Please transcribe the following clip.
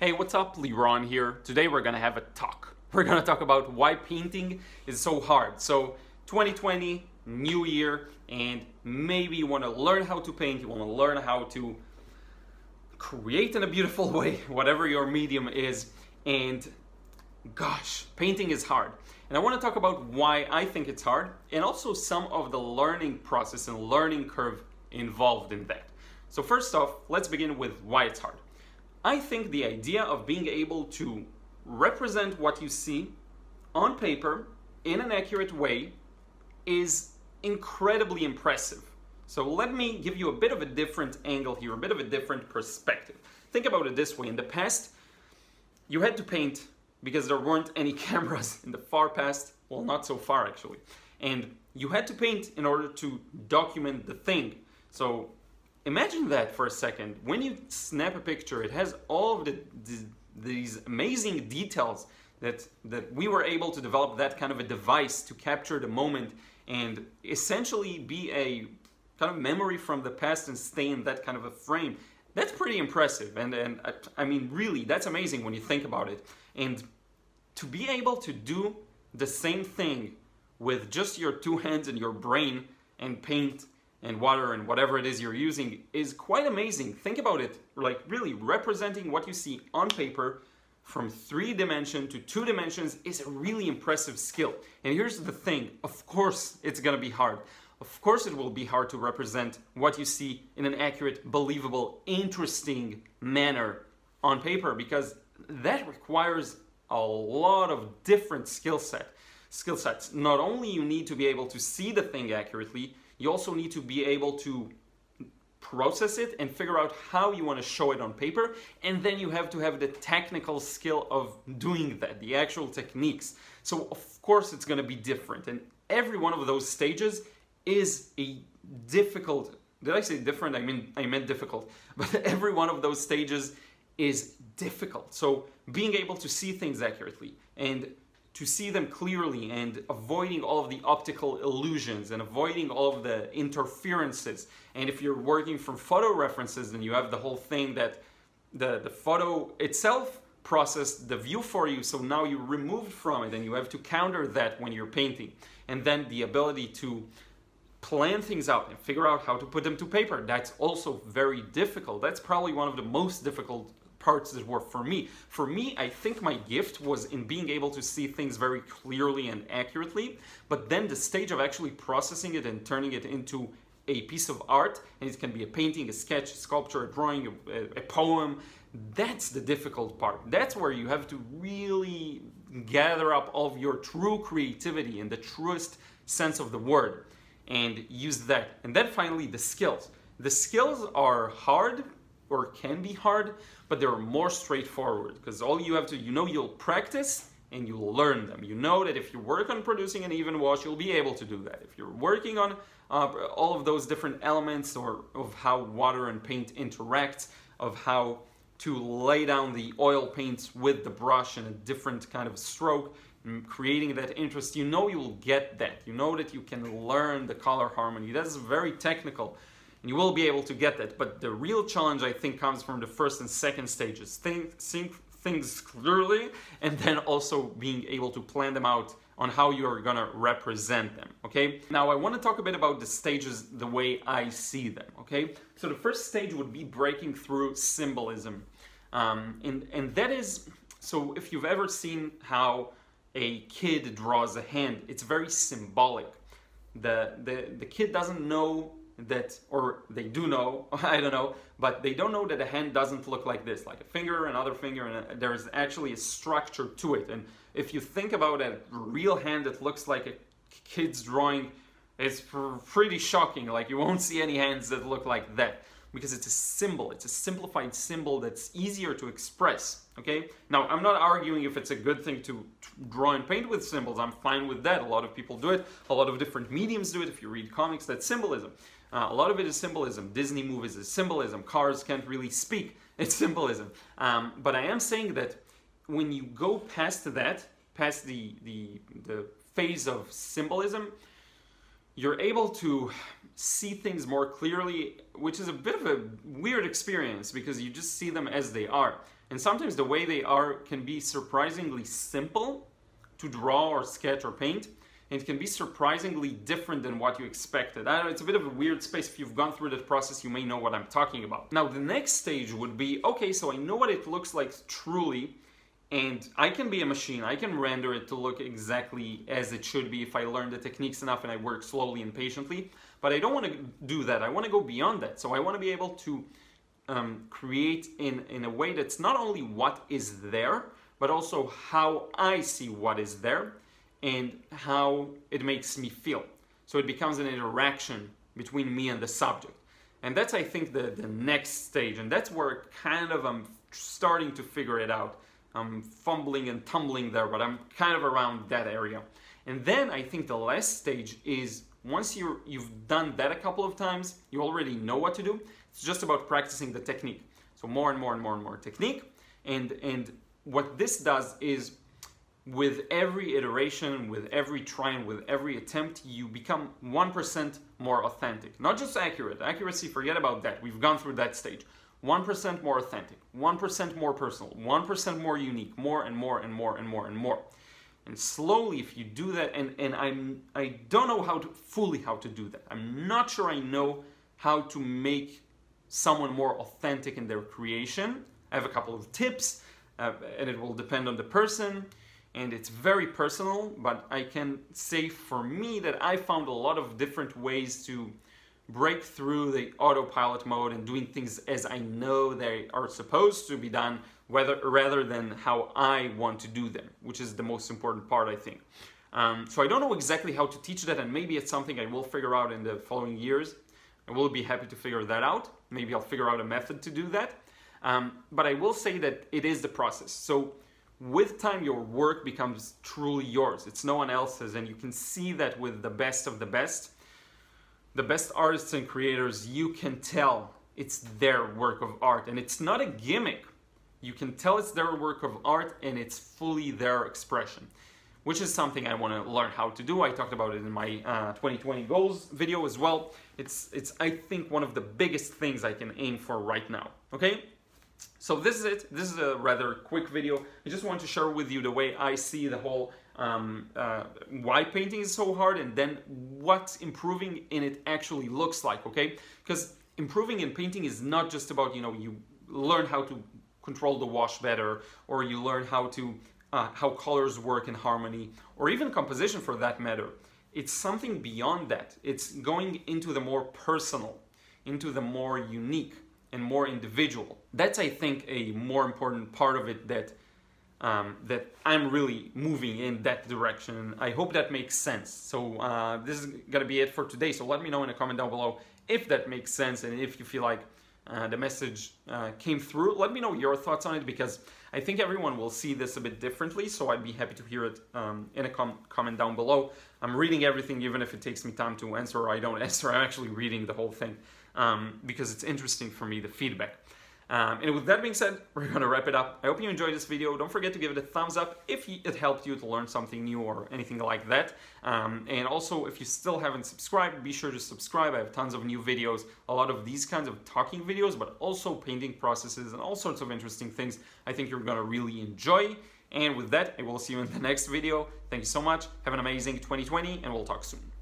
Hey, what's up? Liron here. Today we're gonna have a talk. We're gonna talk about why painting is so hard. So, 2020, new year, and maybe you wanna learn how to paint, you wanna learn how to create in a beautiful way, whatever your medium is, and gosh, painting is hard. And I wanna talk about why I think it's hard, and also some of the learning process and learning curve involved in that. So, first off, let's begin with why it's hard. I think the idea of being able to represent what you see on paper in an accurate way is incredibly impressive. So let me give you a bit of a different angle here, a bit of a different perspective. Think about it this way. In the past, you had to paint because there weren't any cameras in the far past, well, not so far actually. And you had to paint in order to document the thing. So Imagine that for a second. When you snap a picture, it has all of the, the, these amazing details that, that we were able to develop that kind of a device to capture the moment and essentially be a kind of memory from the past and stay in that kind of a frame. That's pretty impressive. And, and I, I mean, really, that's amazing when you think about it. And to be able to do the same thing with just your two hands and your brain and paint and water and whatever it is you're using is quite amazing. Think about it, like really representing what you see on paper from three dimension to two dimensions is a really impressive skill. And here's the thing, of course it's gonna be hard. Of course it will be hard to represent what you see in an accurate, believable, interesting manner on paper because that requires a lot of different skill set skill sets. Not only you need to be able to see the thing accurately, you also need to be able to process it and figure out how you want to show it on paper and then you have to have the technical skill of doing that the actual techniques. So of course it's going to be different and every one of those stages is a difficult did i say different? I mean i meant difficult. But every one of those stages is difficult. So being able to see things accurately and to see them clearly and avoiding all of the optical illusions and avoiding all of the interferences. And if you're working from photo references, then you have the whole thing that the, the photo itself processed the view for you, so now you're removed from it and you have to counter that when you're painting. And then the ability to plan things out and figure out how to put them to paper. That's also very difficult. That's probably one of the most difficult parts that were for me. For me, I think my gift was in being able to see things very clearly and accurately, but then the stage of actually processing it and turning it into a piece of art, and it can be a painting, a sketch, a sculpture, a drawing, a, a poem, that's the difficult part. That's where you have to really gather up all of your true creativity in the truest sense of the word and use that. And then finally, the skills. The skills are hard or can be hard, but they're more straightforward because all you have to, you know, you'll practice and you'll learn them. You know that if you work on producing an even wash, you'll be able to do that. If you're working on uh, all of those different elements or of how water and paint interact, of how to lay down the oil paints with the brush in a different kind of stroke, creating that interest, you know you'll get that. You know that you can learn the color harmony. That's very technical and you will be able to get that. But the real challenge, I think, comes from the first and second stages. Think, think things clearly, and then also being able to plan them out on how you are gonna represent them, okay? Now I wanna talk a bit about the stages the way I see them, okay? So the first stage would be breaking through symbolism. Um, and, and that is, so if you've ever seen how a kid draws a hand, it's very symbolic. The, the, the kid doesn't know that, or they do know, I don't know, but they don't know that a hand doesn't look like this, like a finger, another finger, and uh, a, there's actually a structure to it. And if you think about a real hand that looks like a kid's drawing, it's pretty shocking. Like you won't see any hands that look like that because it's a symbol. It's a simplified symbol that's easier to express. Okay. Now I'm not arguing if it's a good thing to draw and paint with symbols. I'm fine with that. A lot of people do it. A lot of different mediums do it. If you read comics, that's symbolism. Uh, a lot of it is symbolism. Disney movies is symbolism. Cars can't really speak. It's symbolism. Um, but I am saying that when you go past that, past the, the, the phase of symbolism, you're able to see things more clearly, which is a bit of a weird experience because you just see them as they are. And sometimes the way they are can be surprisingly simple to draw or sketch or paint. And it can be surprisingly different than what you expected. I know it's a bit of a weird space. If you've gone through that process, you may know what I'm talking about. Now, the next stage would be okay, so I know what it looks like truly, and I can be a machine. I can render it to look exactly as it should be if I learn the techniques enough and I work slowly and patiently. But I don't want to do that. I want to go beyond that. So I want to be able to um, create in, in a way that's not only what is there, but also how I see what is there and how it makes me feel. So it becomes an interaction between me and the subject. And that's, I think, the, the next stage. And that's where kind of I'm starting to figure it out. I'm fumbling and tumbling there, but I'm kind of around that area. And then I think the last stage is once you you've done that a couple of times, you already know what to do. It's just about practicing the technique. So more and more and more and more technique. And, and what this does is with every iteration, with every try and with every attempt, you become 1% more authentic. Not just accurate. Accuracy, forget about that. We've gone through that stage. 1% more authentic, 1% more personal, 1% more unique, more and more and more and more and more. And slowly, if you do that, and, and I'm, I don't know how to fully how to do that. I'm not sure I know how to make someone more authentic in their creation. I have a couple of tips, uh, and it will depend on the person. And it's very personal, but I can say for me that I found a lot of different ways to break through the autopilot mode and doing things as I know they are supposed to be done, whether, rather than how I want to do them, which is the most important part, I think. Um, so I don't know exactly how to teach that, and maybe it's something I will figure out in the following years. I will be happy to figure that out. Maybe I'll figure out a method to do that. Um, but I will say that it is the process. So with time, your work becomes truly yours. It's no one else's, and you can see that with the best of the best the best artists and creators, you can tell it's their work of art. And it's not a gimmick. You can tell it's their work of art and it's fully their expression, which is something I want to learn how to do. I talked about it in my uh, 2020 goals video as well. It's, it's, I think, one of the biggest things I can aim for right now. Okay? So this is it. This is a rather quick video. I just want to share with you the way I see the whole um, uh, why painting is so hard and then what improving in it actually looks like, okay? Because improving in painting is not just about, you know, you learn how to control the wash better or you learn how to, uh, how colors work in harmony or even composition for that matter. It's something beyond that. It's going into the more personal, into the more unique and more individual. That's, I think, a more important part of it that um, that I'm really moving in that direction. I hope that makes sense. So uh, this is gonna be it for today. So let me know in a comment down below if that makes sense and if you feel like uh, the message uh, came through. Let me know your thoughts on it because I think everyone will see this a bit differently. So I'd be happy to hear it um, in a com comment down below. I'm reading everything, even if it takes me time to answer or I don't answer. I'm actually reading the whole thing um, because it's interesting for me the feedback. Um, and with that being said, we're to wrap it up. I hope you enjoyed this video. Don't forget to give it a thumbs up if it helped you to learn something new or anything like that. Um, and also, if you still haven't subscribed, be sure to subscribe. I have tons of new videos, a lot of these kinds of talking videos, but also painting processes and all sorts of interesting things I think you're to really enjoy. And with that, I will see you in the next video. Thank you so much. Have an amazing 2020, and we'll talk soon.